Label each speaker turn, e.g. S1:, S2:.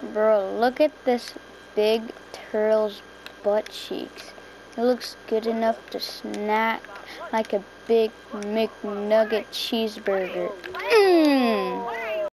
S1: Bro, look at this big turtle's butt cheeks. It looks good enough to snack like a big McNugget cheeseburger.